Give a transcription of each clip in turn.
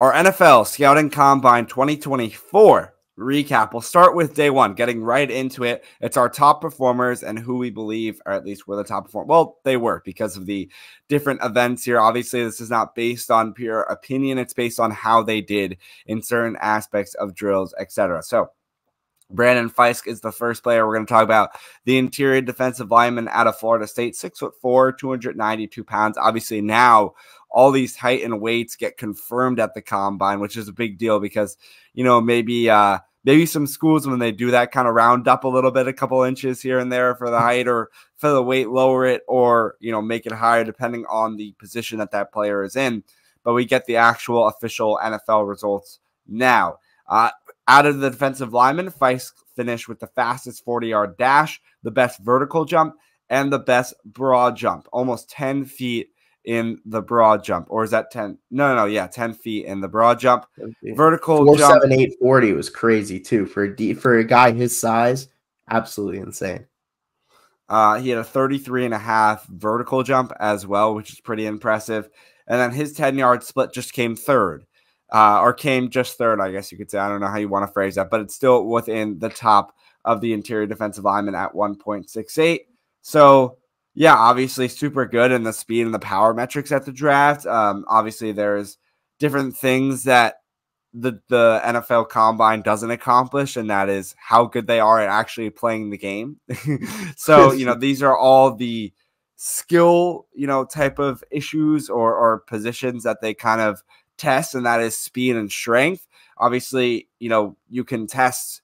Our NFL Scouting Combine 2024 recap. We'll start with day one, getting right into it. It's our top performers and who we believe, or at least were the top performers. Well, they were because of the different events here. Obviously, this is not based on pure opinion, it's based on how they did in certain aspects of drills, etc. So, Brandon Fiske is the first player we're going to talk about. The interior defensive lineman out of Florida State, six foot four, 292 pounds. Obviously, now all these height and weights get confirmed at the combine, which is a big deal because, you know, maybe uh maybe some schools when they do that kind of round up a little bit, a couple inches here and there for the height or for the weight, lower it or, you know, make it higher depending on the position that that player is in. But we get the actual official NFL results now. Uh, out of the defensive lineman, Fiske finished with the fastest 40 yard dash, the best vertical jump, and the best broad jump, almost 10 feet in the broad jump. Or is that 10? No, no, no yeah, 10 feet in the broad jump. Vertical Four, jump. 7, 8, 40 was crazy too. For a, D, for a guy his size, absolutely insane. Uh, he had a 33 and a half vertical jump as well, which is pretty impressive. And then his 10 yard split just came third uh, or came just third, I guess you could say. I don't know how you want to phrase that, but it's still within the top of the interior defensive lineman at 1.68. So, yeah, obviously super good in the speed and the power metrics at the draft. Um, obviously, there's different things that the the NFL Combine doesn't accomplish, and that is how good they are at actually playing the game. so, you know, these are all the skill, you know, type of issues or or positions that they kind of test, and that is speed and strength. Obviously, you know, you can test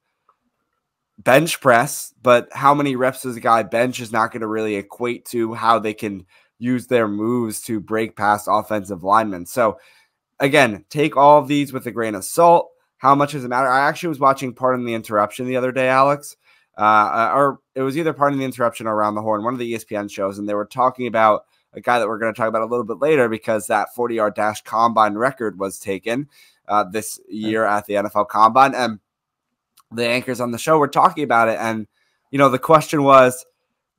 bench press, but how many reps does a guy bench is not going to really equate to how they can use their moves to break past offensive linemen. So, again, take all of these with a grain of salt. How much does it matter? I actually was watching Pardon the Interruption the other day, Alex, uh, or it was either Pardon the Interruption or Around the Horn, one of the ESPN shows, and they were talking about a guy that we're going to talk about a little bit later because that 40 yard dash combine record was taken uh, this year at the NFL combine. And the anchors on the show were talking about it. And, you know, the question was,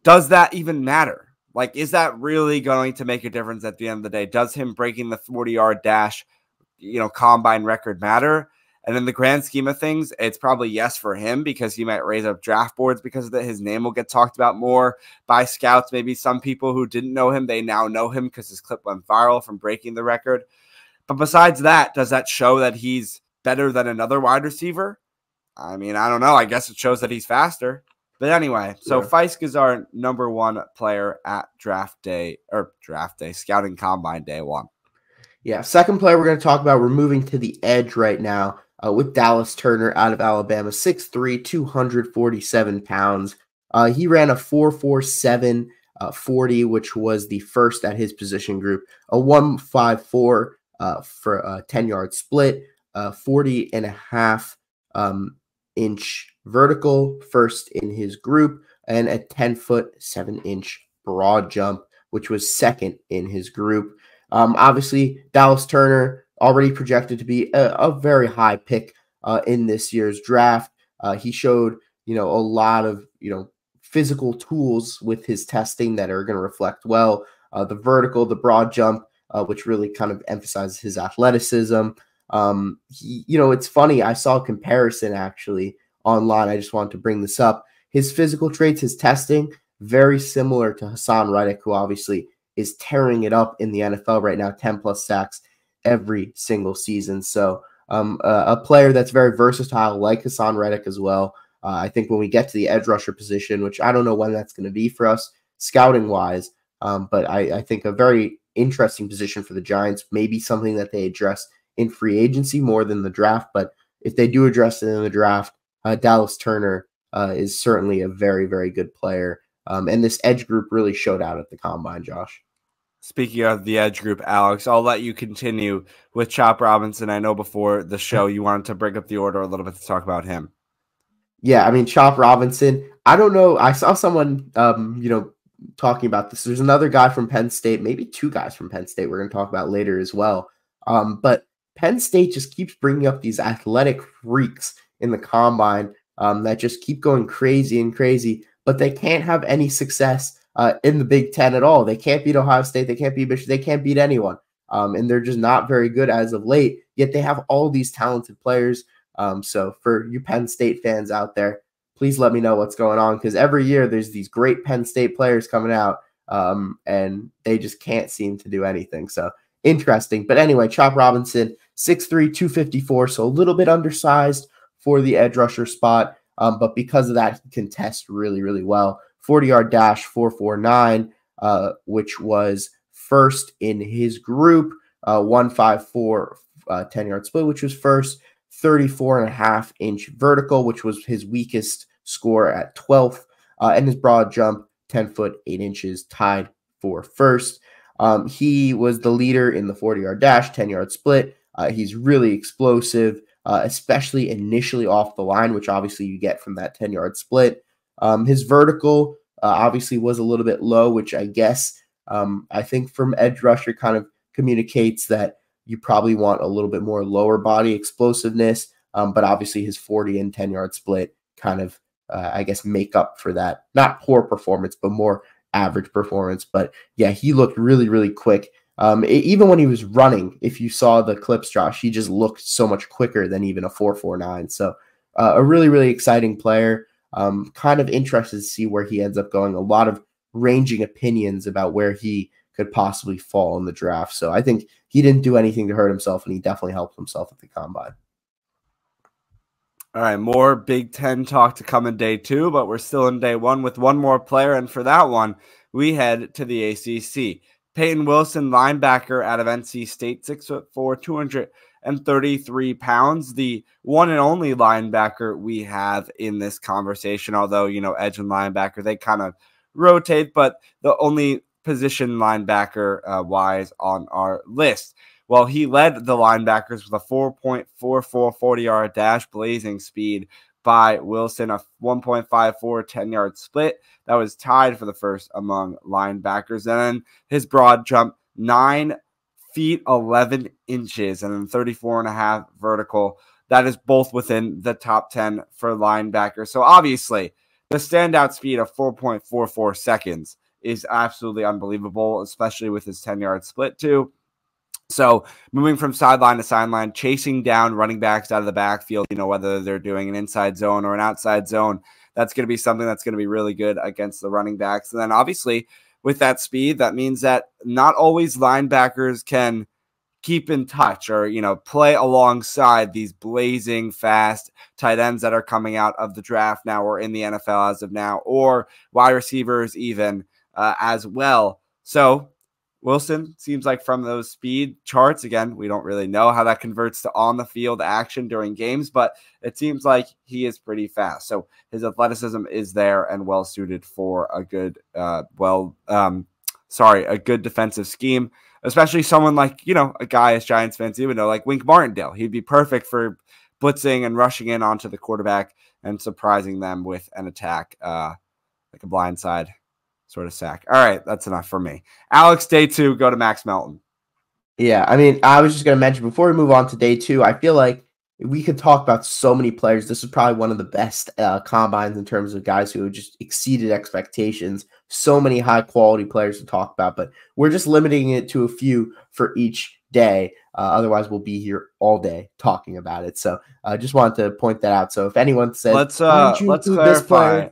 does that even matter? Like, is that really going to make a difference at the end of the day? Does him breaking the 40 yard dash, you know, combine record matter? And in the grand scheme of things, it's probably yes for him because he might raise up draft boards because that. His name will get talked about more by scouts. Maybe some people who didn't know him, they now know him because his clip went viral from breaking the record. But besides that, does that show that he's better than another wide receiver? I mean, I don't know. I guess it shows that he's faster. But anyway, so yeah. Fiske is our number one player at draft day or draft day, scouting combine day one. Yeah, second player we're going to talk about. We're moving to the edge right now uh, with Dallas Turner out of Alabama, 6'3, 247 pounds. Uh, he ran a 4'4'7 uh, 40, which was the first at his position group, a 154 uh, for a 10 yard split, uh, 40 and a half um, inch vertical, first in his group, and a 10 foot, 7 inch broad jump, which was second in his group. Um, obviously, Dallas Turner already projected to be a, a very high pick uh, in this year's draft. Uh, he showed, you know, a lot of, you know, physical tools with his testing that are going to reflect well. Uh, the vertical, the broad jump, uh, which really kind of emphasizes his athleticism. Um, he, you know, it's funny. I saw a comparison actually online. I just wanted to bring this up. His physical traits, his testing, very similar to Haason Reddick, who obviously is tearing it up in the NFL right now, 10 plus sacks every single season. So um, uh, a player that's very versatile, like Haason Reddick as well. Uh, I think when we get to the edge rusher position, which I don't know when that's going to be for us scouting wise, um, but I, I, think a very interesting position for the Giants, maybe something that they address in free agency more than the draft. But if they do address it in the draft, uh, Dallas Turner uh, is certainly a very, very good player. Um, and this edge group really showed out at the combine, Josh. Speaking of the edge group, Alex, I'll let you continue with Chop Robinson. I know before the show you wanted to break up the order a little bit to talk about him. Yeah, I mean Chop Robinson. I don't know. I saw someone, um, you know, talking about this. There's another guy from Penn State, maybe two guys from Penn State. We're going to talk about later as well. Um, but Penn State just keeps bringing up these athletic freaks in the combine um, that just keep going crazy and crazy, but they can't have any success uh, in the Big Ten at all. They can't beat Ohio State. They can't beat Michigan. They can't beat anyone. Um, and they're just not very good as of late. Yet they have all these talented players. Um, so for you Penn State fans out there, please let me know what's going on because every year there's these great Penn State players coming out um, and they just can't seem to do anything. So interesting. But anyway, Chop Robinson, 6'3, 254, so a little bit undersized for the edge rusher spot. Um, but because of that, he can test really, really well. 40 yard dash, 449, uh, which was first in his group, uh, 154, uh, 10 yard split, which was first. 34 and a half inch vertical, which was his weakest score at 12th, uh, and his broad jump, 10 foot 8 inches, tied for first. Um, he was the leader in the 40 yard dash, 10 yard split. Uh, he's really explosive, uh, especially initially off the line, which obviously you get from that 10 yard split. Um, his vertical uh, obviously was a little bit low, which I guess um, I think from edge rusher kind of communicates that you probably want a little bit more lower body explosiveness. Um, but obviously, his 40 and 10 yard split kind of, uh, I guess, make up for that. Not poor performance, but more average performance. But yeah, he looked really, really quick. Um, it, even when he was running, if you saw the clips, Josh, he just looked so much quicker than even a 449. So, uh, a really, really exciting player. Um, kind of interested to see where he ends up going. A lot of ranging opinions about where he could possibly fall in the draft. So I think he didn't do anything to hurt himself, and he definitely helped himself at the combine. All right, more Big Ten talk to come in day two, but we're still in day one with one more player. And for that one, we head to the ACC. Payton Wilson, linebacker out of NC State, six foot four, 233 pounds, the one and only linebacker we have in this conversation. Although, you know, edge and linebacker, they kind of rotate, but the only position linebacker uh, wise on our list. Well, he led the linebackers with a 4.44 40 yard dash, blazing speed by Wilson, a 1.54 10 yard split. That was tied for the first among linebackers. And then his broad jump, nine feet 11 inches, and then 34 and a half vertical. That is both within the top 10 for linebackers. So obviously, the standout speed of 4.44 seconds is absolutely unbelievable, especially with his 10 yard split, too. So moving from sideline to sideline, chasing down running backs out of the backfield, you know, whether they're doing an inside zone or an outside zone, that's going to be something that's going to be really good against the running backs. And then obviously with that speed, that means that not always linebackers can keep in touch or you know play alongside these blazing fast tight ends that are coming out of the draft now or in the NFL as of now or wide receivers even uh, as well. So Wilson seems like from those speed charts, again, we don't really know how that converts to on the field action during games, but it seems like he is pretty fast. So his athleticism is there and well suited for a good, uh, well, um, sorry, a good defensive scheme, especially someone like, you know, a guy as Giants fans even know, like Wink Martindale. He'd be perfect for blitzing and rushing in onto the quarterback and surprising them with an attack, uh, like a blind side sort of sack. All right, that's enough for me. Alex, day two, go to Max Melton. Yeah, I mean, I was just going to mention before we move on to day two, I feel like we could talk about so many players. This is probably one of the best uh, combines in terms of guys who just exceeded expectations. So many high quality players to talk about, but we're just limiting it to a few for each day. Uh, otherwise, we'll be here all day talking about it. So I uh, just wanted to point that out. So if anyone says, let's uh, let's clarify.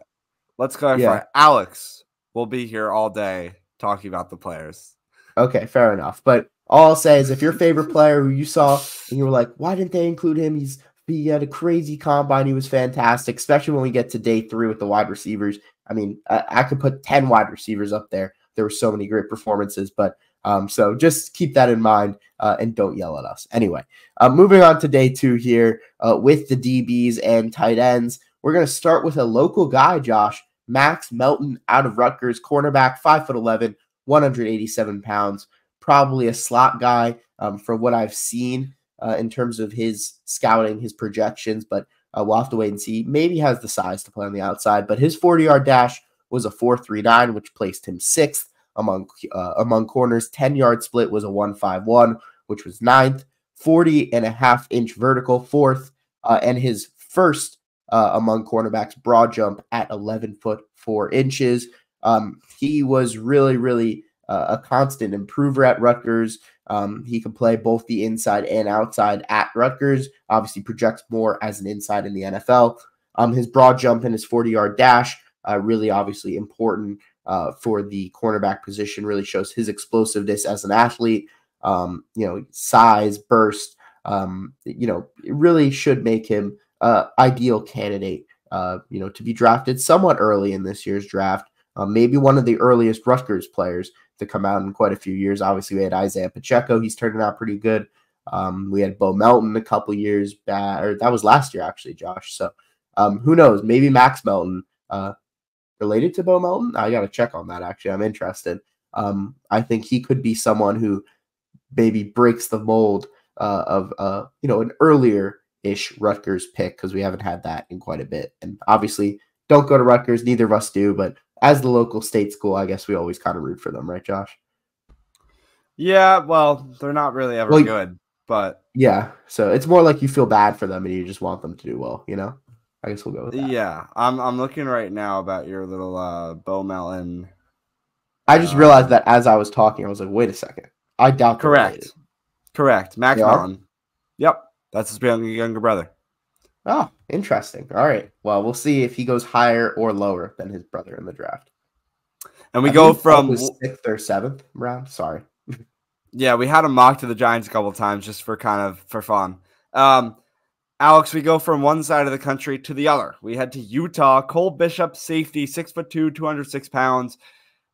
Let's clarify. Yeah. Alex, we'll be here all day talking about the players. Okay, fair enough. But all I'll say is if your favorite player who you saw and you were like, why didn't they include him? He's he had a crazy combine. He was fantastic, especially when we get to day three with the wide receivers. I mean, I, I could put 10 wide receivers up there. There were so many great performances, but um, so just keep that in mind uh, and don't yell at us. Anyway, uh, moving on to day two here uh, with the DBs and tight ends. We're going to start with a local guy, Josh, Max Melton out of Rutgers, cornerback, 5'11, 187 pounds. Probably a slot guy um, from what I've seen uh, in terms of his scouting, his projections, but uh, we'll have to wait and see. Maybe has the size to play on the outside, but his 40 yard dash was a 4.39, which placed him sixth among uh, among corners. 10 yard split was a 1.51, which was ninth. 40 and a half inch vertical, fourth, uh, and his first uh, among cornerbacks, broad jump at 11 foot 4 inches. Um, he was really, really uh, a constant improver at Rutgers. Um, he can play both the inside and outside at Rutgers. Obviously, projects more as an inside in the NFL. Um, his broad jump and his 40 yard dash, uh, really obviously important uh, for the cornerback position, really shows his explosiveness as an athlete. Um, you know, size, burst, um, you know, it really should make him uh, ideal candidate, uh, you know, to be drafted somewhat early in this year's draft. Uh, maybe one of the earliest Rutgers players to come out in quite a few years. Obviously, we had Isaiah Pacheco; he's turning out pretty good. Um, we had Bo Melton a couple years back, or that was last year actually, Josh. So um, who knows? Maybe Max Melton, uh, related to Bo Melton. I got to check on that. Actually, I'm interested. Um, I think he could be someone who maybe breaks the mold uh, of uh, you know an earlier ish Rutgers pick because we haven't had that in quite a bit. And obviously, don't go to Rutgers. Neither of us do. But as the local state school, I guess we always kind of root for them, right, Josh? Yeah. Well, they're not really ever well, good, but yeah. So it's more like you feel bad for them and you just want them to do well. You know. I guess we'll go with that. Yeah, I'm I'm looking right now about your little uh Bo Melton. I just uh, realized that as I was talking, I was like, wait a second. I doubt correct. Correct. Max Melton. Yep. That's his younger brother. Oh, interesting. All right. Well, we'll see if he goes higher or lower than his brother in the draft. And we I go from sixth or seventh round. Sorry. yeah, we had him mock to the Giants a couple times just for kind of for fun. Um, Alex, we go from one side of the country to the other. We head to Utah. Cole Bishop, safety, six foot two, 206 pounds.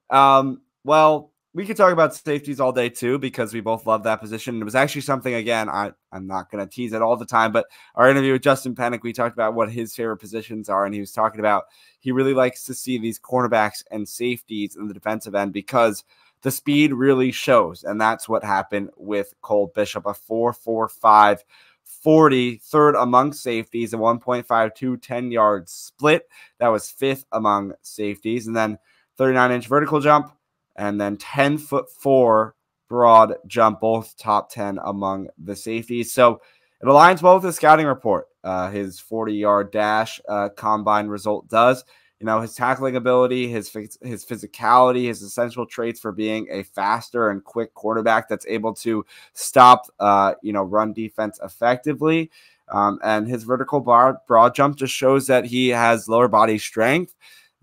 Um, well, we could talk about safeties all day too because we both love that position. It was actually something again. I I'm not going to tease it all the time, but our interview with Justin Pennick, we talked about what his favorite positions are, and he was talking about he really likes to see these cornerbacks and safeties in the defensive end because the speed really shows, and that's what happened with Cole Bishop, a four four five 40, third among safeties, a 1.52 10 yard split. That was fifth among safeties. And then 39 inch vertical jump, and then 10 foot four broad jump, both top 10 among the safeties. So it aligns well with the scouting report. Uh, his 40 yard dash uh, combine result does you know his tackling ability, his his physicality, his essential traits for being a faster and quick quarterback that's able to stop uh, you know run defense effectively. Um, and his vertical bar, broad jump just shows that he has lower body strength.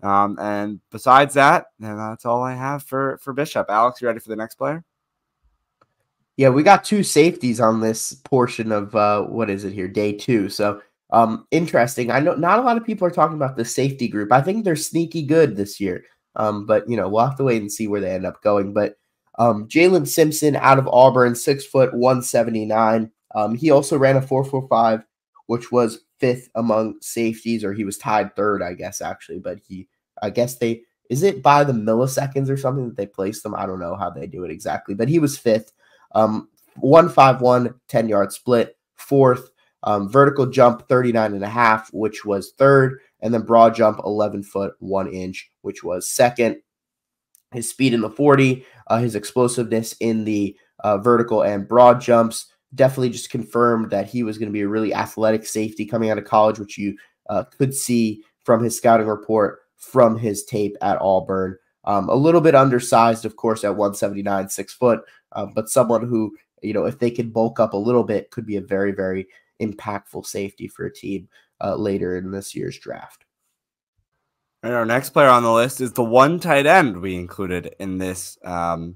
Um, and besides that, that's all I have for for Bishop. Alex, you ready for the next player? Yeah, we got two safeties on this portion of uh, what is it here, day two. So um, interesting. I know not a lot of people are talking about the safety group. I think they're sneaky good this year. Um, but you know, we'll have to wait and see where they end up going. But um, Jaylin Simpson out of Auburn, six foot one seventy nine. Um, he also ran a four four five, which was fifth among safeties, or he was tied third, I guess actually. But he, I guess they is it by the milliseconds or something that they placed them. I don't know how they do it exactly, but he was fifth. Um, one five one 10 yard split, fourth. Um, vertical jump 39 and a half, which was third, and then broad jump 11 foot 1 inch, which was second. His speed in the 40, uh, his explosiveness in the uh, vertical and broad jumps definitely just confirmed that he was going to be a really athletic safety coming out of college, which you uh, could see from his scouting report from his tape at Auburn. Um, a little bit undersized, of course, at 179, six foot, uh, but someone who, you know, if they can bulk up a little bit, could be a very, very impactful safety for a team uh, later in this year's draft. And our next player on the list is the one tight end we included in this um,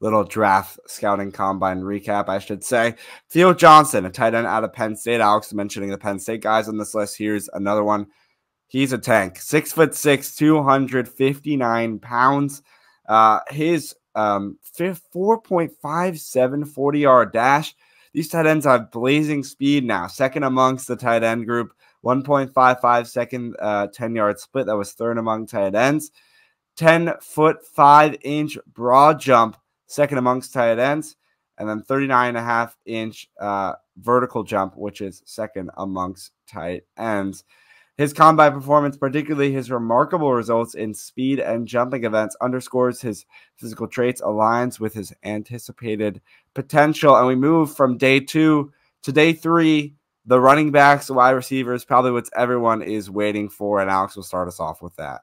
little draft scouting combine recap, I should say. Theo Johnson, a tight end out of Penn State. Alex mentioning the Penn State guys on this list. Here's another one. He's a tank, six foot six, 259 pounds. Uh, his um, 4.57 40 yard dash these tight ends have blazing speed now, second amongst the tight end group. 1.55 second uh, 10 yard split. That was third among tight ends. 10 foot 5 inch broad jump, second amongst tight ends. And then 39 and a half inch uh, vertical jump, which is second amongst tight ends. His combine performance, particularly his remarkable results in speed and jumping events, underscores his physical traits, aligns with his anticipated potential. And we move from day two to day three. The running backs, wide receivers, probably what everyone is waiting for. And Alex will start us off with that.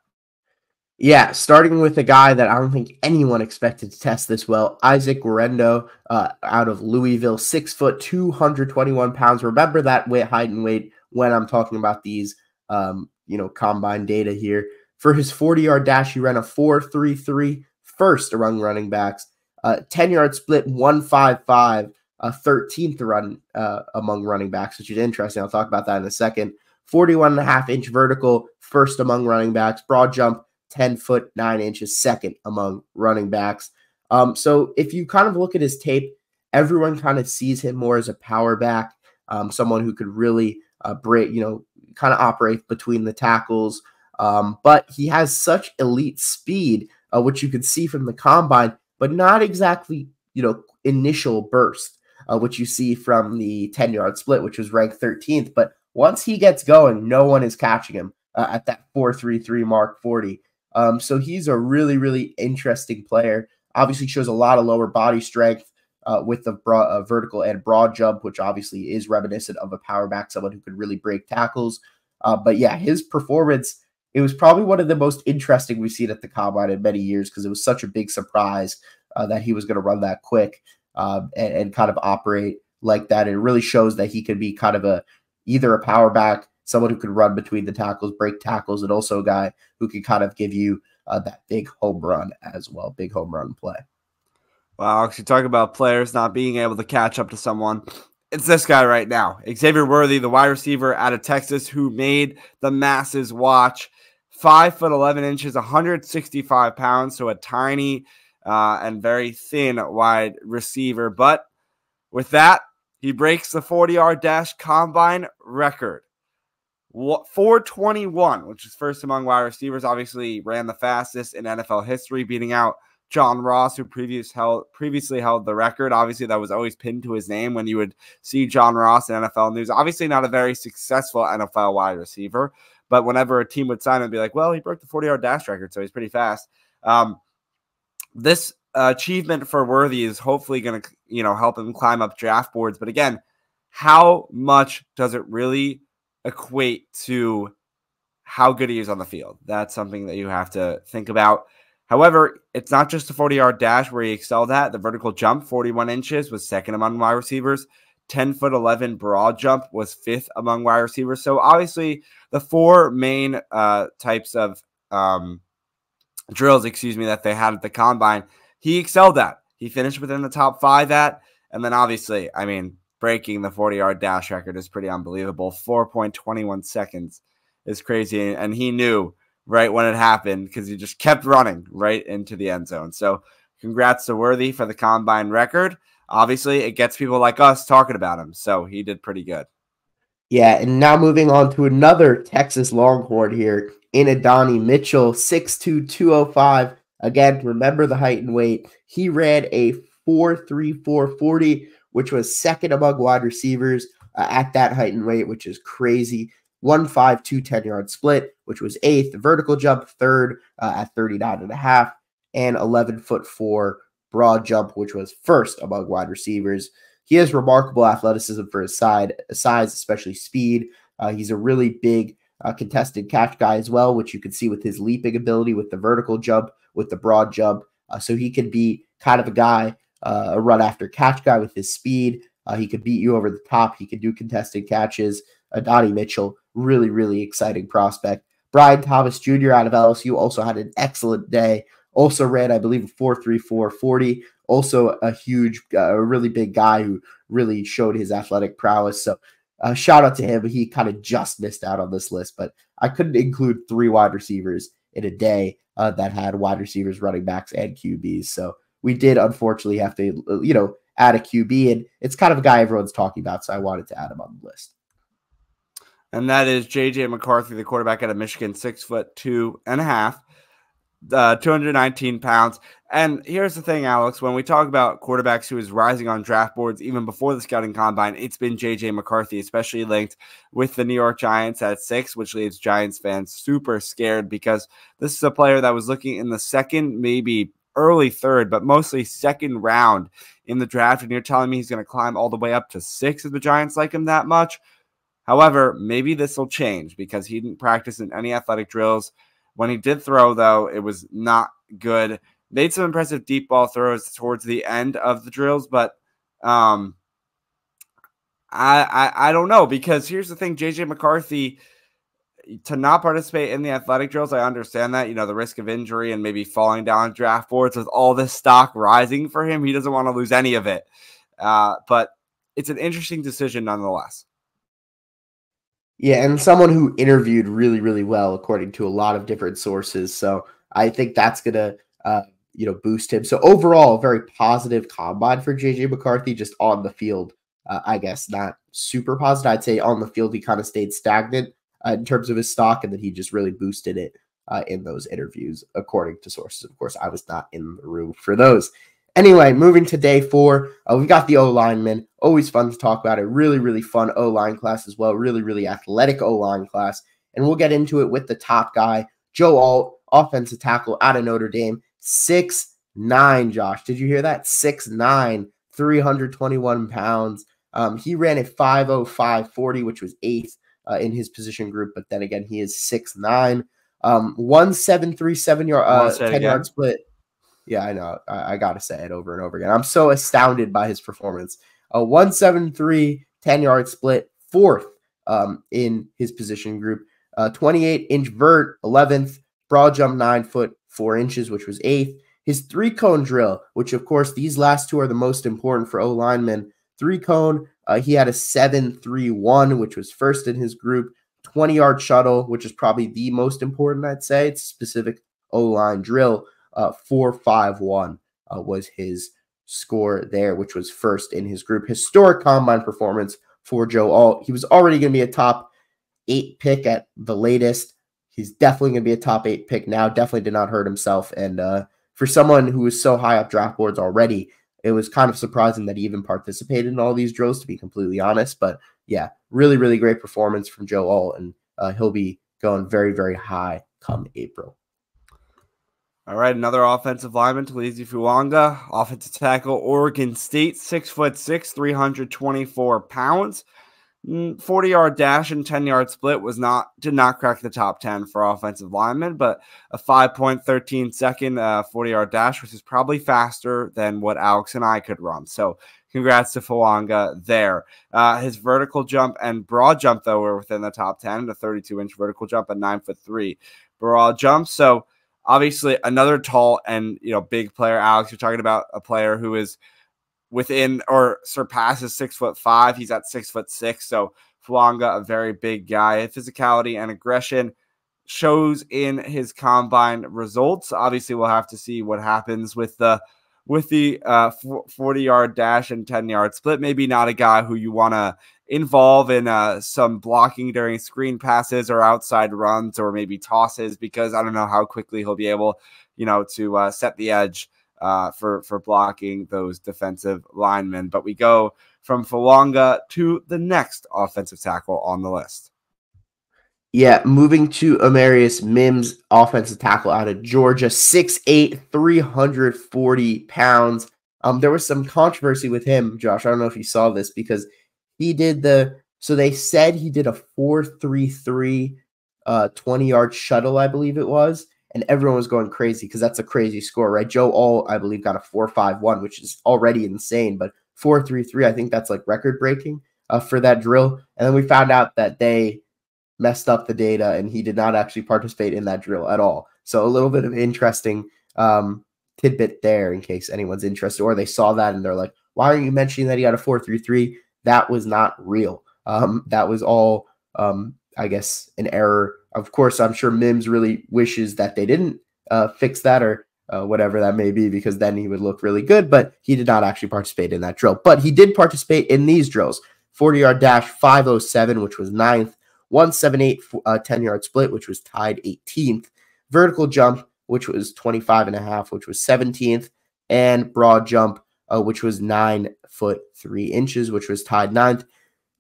Yeah, starting with a guy that I don't think anyone expected to test this well, Isaac Guerendo, uh, out of Louisville, six foot, 221 pounds. Remember that weight, height, and weight when I'm talking about these, um, you know, combine data here. For his 40 yard dash, he ran a four-three-three first among running backs. Uh, 10 yard split, 155, a 13th run uh, among running backs, which is interesting. I'll talk about that in a second. 41 and a half inch vertical, first among running backs. Broad jump, 10 foot 9 inches, second among running backs. Um, so if you kind of look at his tape, everyone kind of sees him more as a power back, um, someone who could really uh, break, you know, kind of operate between the tackles. Um, but he has such elite speed, uh, which you could see from the combine, but not exactly, you know, initial burst, uh, which you see from the 10 yard split, which was ranked 13th. But once he gets going, no one is catching him uh, at that 433 mark 40. Um, so he's a really, really interesting player. Obviously, shows a lot of lower body strength uh, with the broad, uh, vertical and broad jump, which obviously is reminiscent of a power back, someone who could really break tackles. Uh, but yeah, his performance, it was probably one of the most interesting we've seen at the combine in many years because it was such a big surprise uh, that he was going to run that quick um, and, and kind of operate like that. It really shows that he could be kind of a either a power back someone who could run between the tackles, break tackles, and also a guy who could kind of give you uh, that big home run as well, big home run play. Wow, actually, talk about players not being able to catch up to someone. It's this guy right now, Xavier Worthy, the wide receiver out of Texas, who made the masses watch. Five foot eleven inches, 165 pounds, so a tiny uh, and very thin wide receiver. But with that, he breaks the 40 yard dash combine record. 421, which is first among wide receivers. Obviously, ran the fastest in NFL history, beating out John Ross, who previous held, previously held the record. Obviously, that was always pinned to his name when you would see John Ross in NFL news. Obviously, not a very successful NFL wide receiver, but whenever a team would sign him, be like, well, he broke the 40 yard dash record, so he's pretty fast. Um, this achievement for Worthy is hopefully going to, you know, help him climb up draft boards. But again, how much does it really equate to how good he is on the field. That's something that you have to think about. However, it's not just the 40 yard dash where he excelled at. The vertical jump, 41 inches, was second among wide receivers. 10 foot 11 broad jump was fifth among wide receivers. So, obviously, the four main uh, types of um, drills, excuse me, that they had at the combine, he excelled at. He finished within the top five at. And then, obviously, I mean, breaking the 40 yard dash record is pretty unbelievable. 4.21 seconds is crazy. And he knew right when it happened because he just kept running right into the end zone. So, congrats to Worthy for the combine record. Obviously, it gets people like us talking about him. So, he did pretty good. Yeah. And now moving on to another Texas Longhorn here in Adonai Mitchell, 6'2, 205. Again, remember the height and weight. He ran a 4'3, 40 which was second among wide receivers uh, at that height and weight, which is crazy. One five two 10 yard split, which was eighth. Vertical jump, third uh, at 39 and a half, and 11 foot four broad jump, which was first among wide receivers. He has remarkable athleticism for his side size, especially speed. Uh, he's a really big uh, contested catch guy as well, which you can see with his leaping ability, with the vertical jump, with the broad jump. Uh, so he can be kind of a guy uh, a run after catch guy with his speed. Uh, he could beat you over the top. He could do contested catches. Adonai Mitchell, really, really exciting prospect. Brian Thomas Jr. out of LSU also had an excellent day. Also ran, I believe, a 4.34 40. Also a huge, uh, a really big guy who really showed his athletic prowess. So uh, shout out to him. He kind of just missed out on this list, but I couldn't include three wide receivers in a day uh, that had wide receivers, running backs, and QBs. So we did unfortunately have to, you know, add a QB, and it's kind of a guy everyone's talking about, so I wanted to add him on the list. And that is JJ McCarthy, the quarterback out of Michigan, six foot two and a half, uh, 219 pounds. And here's the thing, Alex, when we talk about quarterbacks who is rising on draft boards even before the scouting combine, it's been JJ McCarthy, especially linked with the New York Giants at six, which leaves Giants fans super scared because this is a player that was looking in the second, maybe early third, but mostly second round in the draft. And you're telling me he's going to climb all the way up to six if the Giants like him that much. However, maybe this will change because he didn't practice in any athletic drills When he did throw, though, it was not good. Made some impressive deep ball throws towards the end of the drills, but um, I, I I don't know because here's the thing: JJ McCarthy to not participate in the athletic drills. I understand that you know the risk of injury and maybe falling down draft boards with all this stock rising for him. He doesn't want to lose any of it, uh, but it's an interesting decision nonetheless. Yeah, and someone who interviewed really, really well, according to a lot of different sources. So I think that's gonna, uh, you know, boost him. So overall, very positive combine for JJ McCarthy, just on the field. Uh, I guess not super positive. I'd say on the field he kind of stayed stagnant uh, in terms of his stock, and then he just really boosted it uh, in those interviews, according to sources. Of course, I was not in the room for those. Anyway, moving to day four, uh, we got the O lineman. Always fun to talk about. A really, really fun O line class as well. Really, really athletic O line class. And we'll get into it with the top guy, Joe Alt, offensive tackle out of Notre Dame. Six nine, Josh. Did you hear that? Six nine, 321 pounds. Um, he ran a 505 40, which was eighth uh, in his position group. But then again, he is six nine. Um, one seven three seven yard uh, ten again. yard split yeah, I know. I, I got to say it over and over again. I'm so astounded by his performance. A 173 10 yard split, fourth um, in his position group. Uh, 28 inch vert, 11th. Broad jump, nine foot, four inches, which was eighth. His three cone drill, which of course these last two are the most important for O linemen. Three cone, uh, he had a 7 3 1, which was first in his group. 20 yard shuttle, which is probably the most important, I'd say. It's specific O line drill uh, 451 uh, was his score there, which was first in his group. Historic combine performance for Joe Alt. He was already going to be a top eight pick at the latest. He's definitely going to be a top eight pick now. Definitely did not hurt himself. And uh, for someone who was so high up draft boards already, it was kind of surprising that he even participated in all these drills, to be completely honest. But yeah, really, really great performance from Joe Alt. And uh, he'll be going very, very high come April. All right, another offensive lineman, Taliese Fuaga, offensive tackle, Oregon State, six foot six, 324 pounds. Mm, 40 yard dash and 10 yard split was not did not crack the top 10 for offensive linemen, but a 5.13 second uh, 40 yard dash, which is probably faster than what Alex and I could run. So congrats to Fuaga there. Uh, his vertical jump and broad jump, though, were within the top 10, the 32 inch vertical jump and nine foot three broad jump. So obviously another tall and you know big player. Alex, you're talking about a player who is within or surpasses six foot five. He's at six foot six. So Fuaga, a very big guy. Physicality and aggression shows in his combine results. Obviously, we'll have to see what happens with the with the uh, 40 yard dash and 10 yard split. Maybe not a guy who you want to involve in uh, some blocking during screen passes or outside runs or maybe tosses because I don't know how quickly he'll be able, you know, to uh, set the edge uh, for for blocking those defensive linemen. But we go from Fuaga to the next offensive tackle on the list. Yeah, moving to Amarius Mims, offensive tackle out of Georgia, 6'8, 340 pounds. Um, there was some controversy with him, Josh. I don't know if you saw this because he did the so they said he did a 433 uh 20 yard shuttle, I believe it was. And everyone was going crazy because that's a crazy score, right? Joe Alt, I believe, got a 451, which is already insane, but 433, I think that's like record breaking uh, for that drill. And then we found out that they messed up the data and he did not actually participate in that drill at all. So a little bit of interesting um, tidbit there in case anyone's interested, or they saw that and they're like, why are you mentioning that he got a 433? that was not real. Um, that was all, um, I guess, an error. Of course, I'm sure Mims really wishes that they didn't uh, fix that or uh, whatever that may be, because then he would look really good. But he did not actually participate in that drill. But he did participate in these drills 40 yard dash, 507, which was ninth, 178 uh, 10 yard split, which was tied 18th, vertical jump, which was 25 and a half, which was 17th, and broad jump, uh, which was nine foot three inches, which was tied ninth.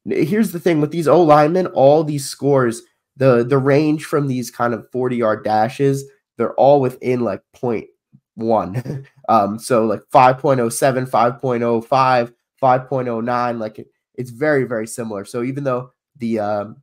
Here's the thing with these O linemen, all these scores, the the range from these kind of 40 yard dashes, they're all within like point one. um, so like 5.07, 5.05, 5.09, like it, it's very, very similar. So even though the um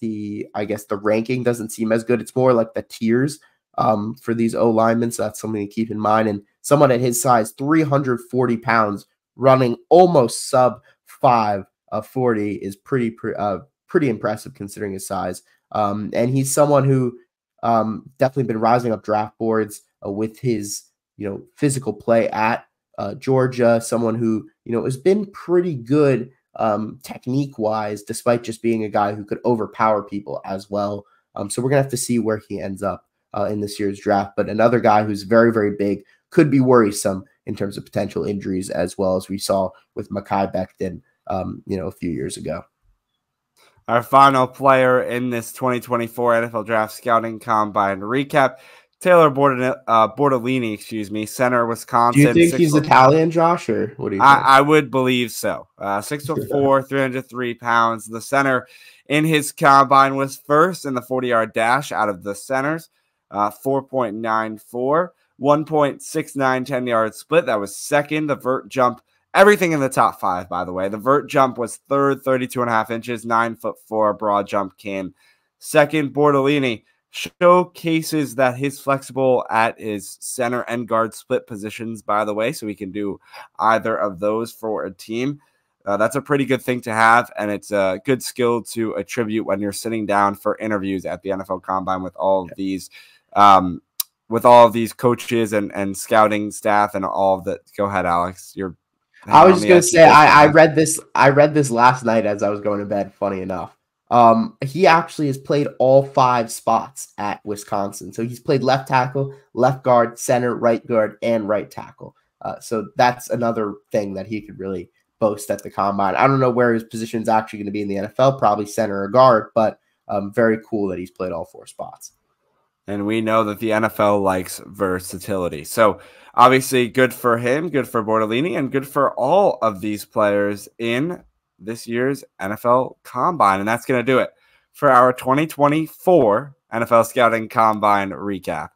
the I guess the ranking doesn't seem as good, it's more like the tiers um, for these O linemen. So that's something to keep in mind. And someone at his size, 340 pounds, running almost sub five of 40 is pretty, uh, pretty impressive considering his size. Um, and he's someone who um, definitely been rising up draft boards uh, with his, you know, physical play at uh, Georgia, someone who, you know, has been pretty good um, technique wise, despite just being a guy who could overpower people as well. Um, so we're going to have to see where he ends up uh, in this year's draft. But another guy who's very, very big could be worrisome in terms of potential injuries, as well as we saw with Mekhi Becton, um, you know, a few years ago. Our final player in this 2024 NFL Draft Scouting Combine recap Taylor Bordin- uh, Bortolini, excuse me, center Wisconsin. Do you think he's Italian, Josh, or what do you I, I, would believe so. Uh, six foot four, 303 pounds. The center in his combine was first in the 40 yard dash out of the centers, uh, 4.94, 1.69 10 yard split. That was second. The vert jump, everything in the top five, by the way. The vert jump was third, 32 and a half inches, nine foot four. Broad jump came second. Bortolini showcases that he's flexible at his center and guard split positions, by the way, so he can do either of those for a team. Uh, that's a pretty good thing to have, and it's a good skill to attribute when you're sitting down for interviews at the NFL Combine with all of these, um, with all of these coaches and and scouting staff and all that. Go ahead, Alex. You're. I was just gonna say I, I read this. I read this last night as I was going to bed. Funny enough, um, he actually has played all five spots at Wisconsin. So he's played left tackle, left guard, center, right guard, and right tackle. Uh, so that's another thing that he could really boast at the combine. I don't know where his position is actually going to be in the NFL, probably center or guard, but um, very cool that he's played all four spots. And we know that the NFL likes versatility. So obviously, good for him, good for Bortolini, and good for all of these players in this year's NFL Combine. And that's going to do it for our 2024 NFL Scouting Combine recap.